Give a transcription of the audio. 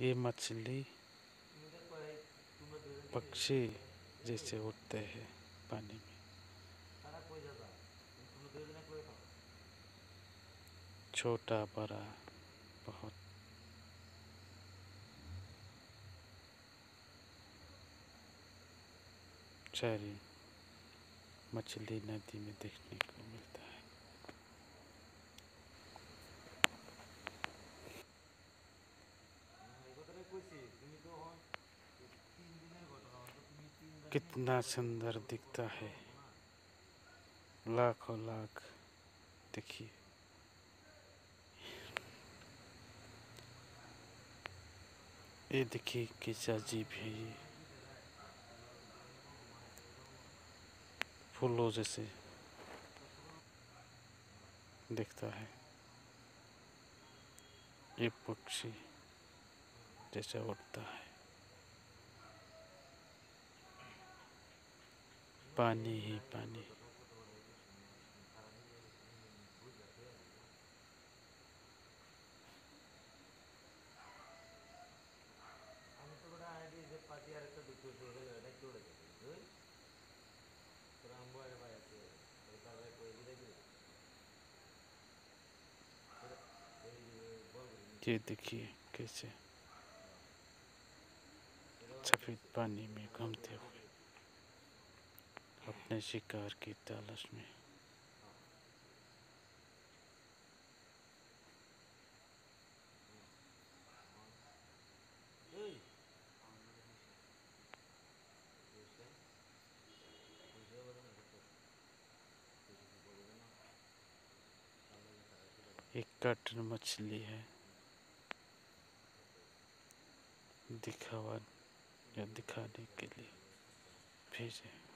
ये मछली पक्षी जैसे उठते हैं पानी में। छोटा, बड़ा, बहुत। सारी मछली नदी में देखने को मिलता है कितना सुंदर दिखता है। लाखों लाख, देखिए। ये देखिए कैसा जीव है ये। फूलों जैसे दिखता है। ये पक्षी जैसे उड़ता है। पानी ही पानी। ये देखिए कैसे। सफ़ेद पानी में घूमते हुए। अपने शिकार की तलाश में। एक कटन मछली है। दिखावा या दिखाने के लिए भेजे।